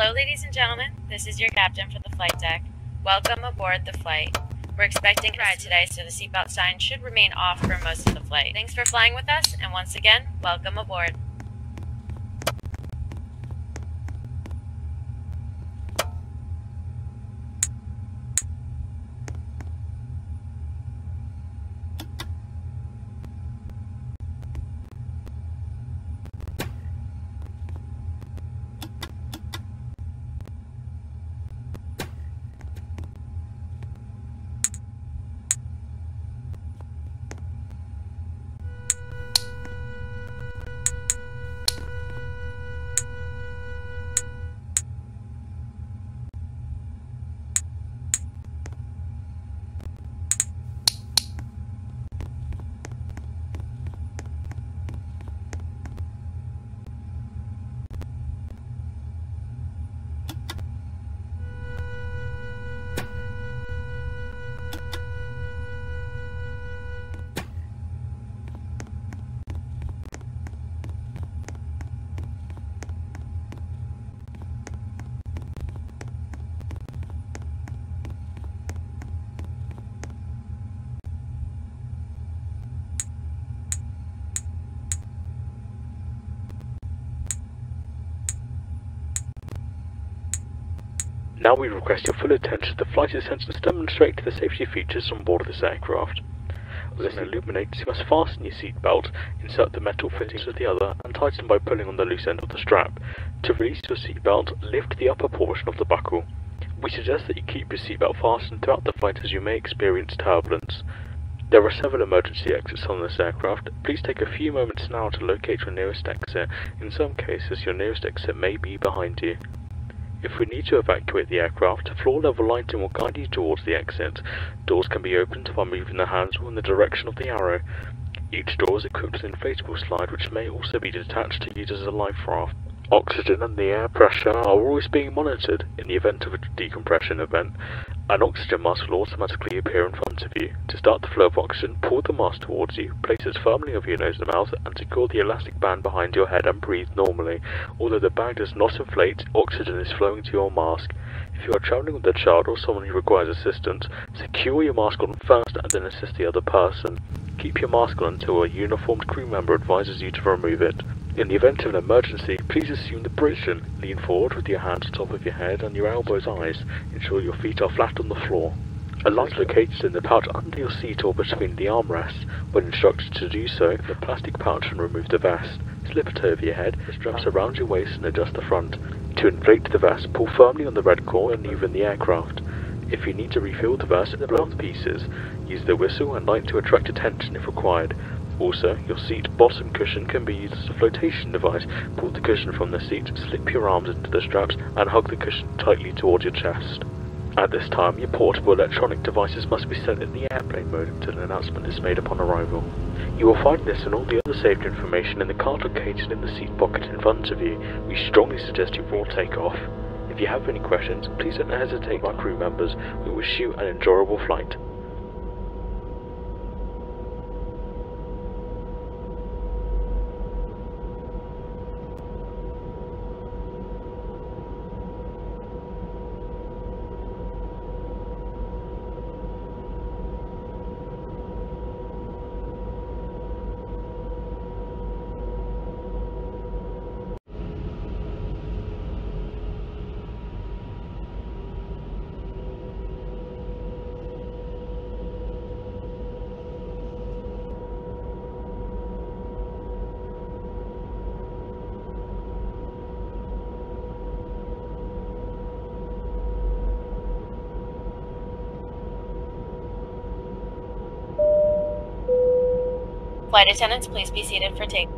Hello, ladies and gentlemen. This is your captain for the flight deck. Welcome aboard the flight. We're expecting a ride today, so the seatbelt sign should remain off for most of the flight. Thanks for flying with us, and once again, welcome aboard. Now we request your full attention to the flight attendants to demonstrate the safety features on board this aircraft. As This illuminates you must fasten your seatbelt, insert the metal fittings of the other, and tighten by pulling on the loose end of the strap. To release your seatbelt, lift the upper portion of the buckle. We suggest that you keep your seatbelt fastened throughout the flight as you may experience turbulence. There are several emergency exits on this aircraft. Please take a few moments now to locate your nearest exit. In some cases, your nearest exit may be behind you. If we need to evacuate the aircraft, floor level lighting will guide you towards the exit. Doors can be opened by moving the handle in the direction of the arrow. Each door is equipped with an inflatable slide which may also be detached to use as a life raft. Oxygen and the air pressure are always being monitored in the event of a decompression event. An oxygen mask will automatically appear in front of you. To start the flow of oxygen, pull the mask towards you, place it firmly over your nose and mouth, and secure the elastic band behind your head and breathe normally. Although the bag does not inflate, oxygen is flowing to your mask. If you are traveling with a child or someone who requires assistance, secure your mask on first and then assist the other person. Keep your mask on until a uniformed crew member advises you to remove it. In the event of an emergency, please assume the position. Lean forward with your hands on top of your head and your elbows eyes. Ensure your feet are flat on the floor. A light located in the pouch under your seat or between the armrests. When instructed to do so, the plastic pouch and remove the vest. Slip it over your head, straps around your waist and adjust the front. To inflate the vest, pull firmly on the red cord and leave in the aircraft. If you need to refill the vest, the pieces. Use the whistle and light to attract attention if required. Also, your seat bottom cushion can be used as a flotation device. Pull the cushion from the seat, slip your arms into the straps, and hug the cushion tightly towards your chest. At this time, your portable electronic devices must be set in the airplane mode until an announcement is made upon arrival. You will find this and all the other safety information in the card located in the seat pocket in front of you. We strongly suggest you all take off. If you have any questions, please don't hesitate, my crew members. We wish you an enjoyable flight. Flight attendants, please be seated for take.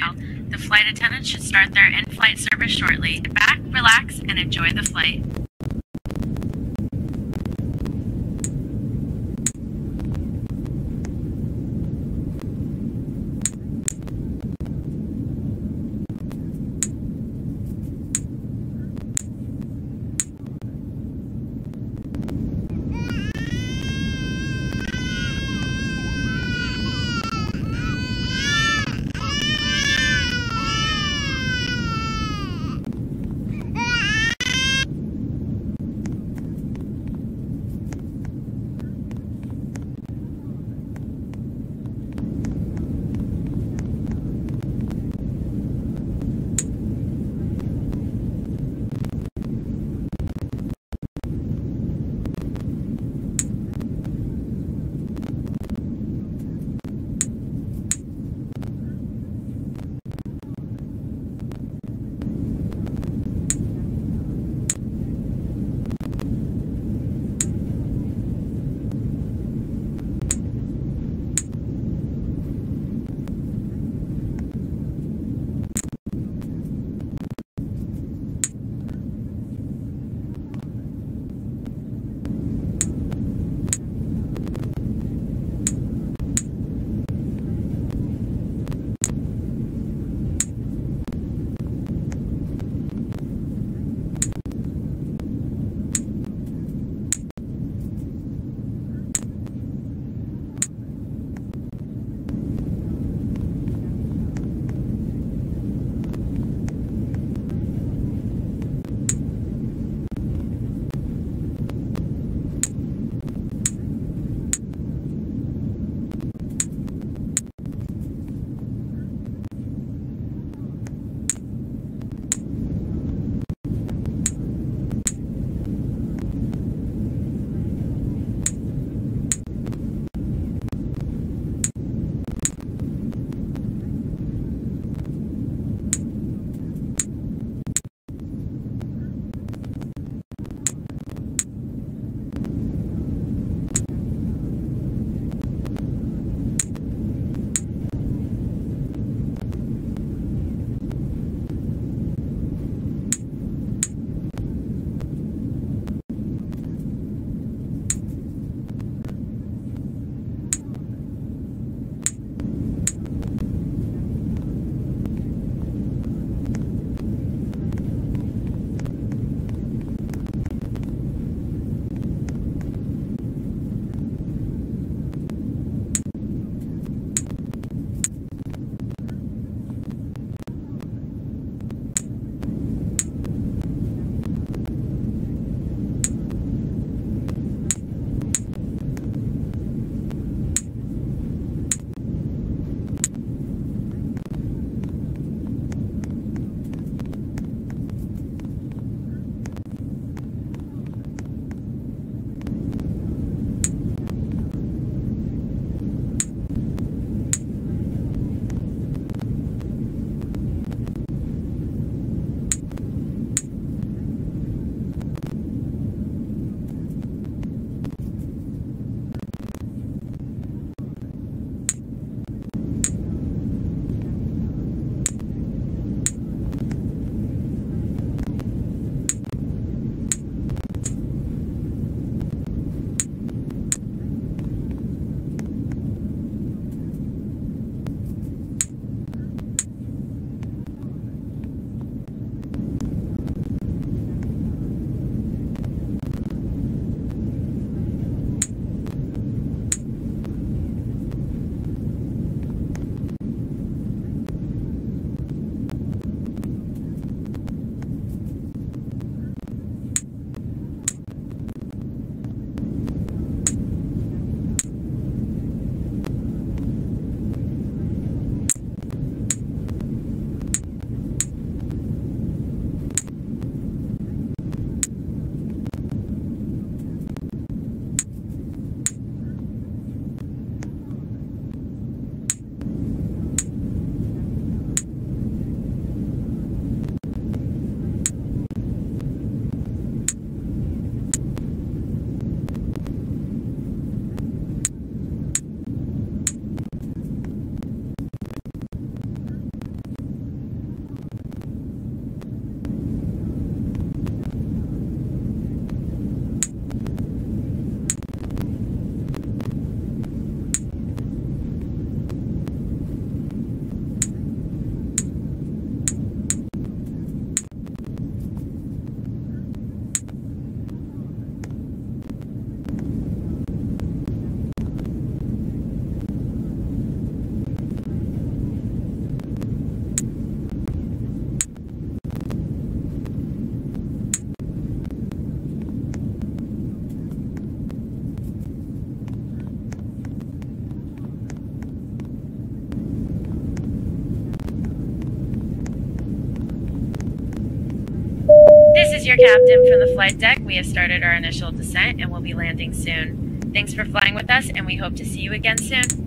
Out. The flight attendants should start their in-flight service shortly. Back, relax, and enjoy the flight. Your captain from the flight deck. We have started our initial descent and will be landing soon. Thanks for flying with us, and we hope to see you again soon.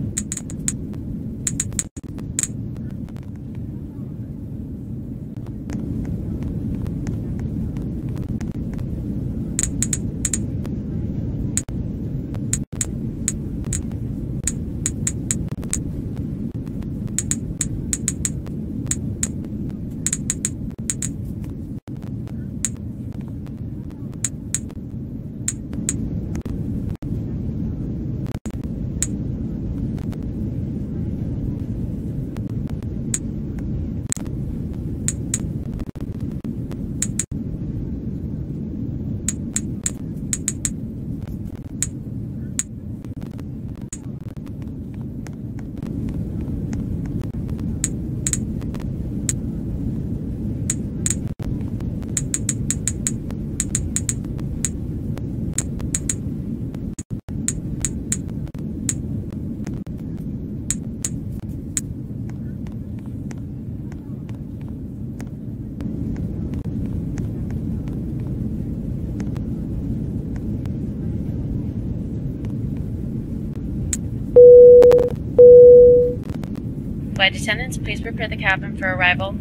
Flight attendants, please prepare the cabin for arrival.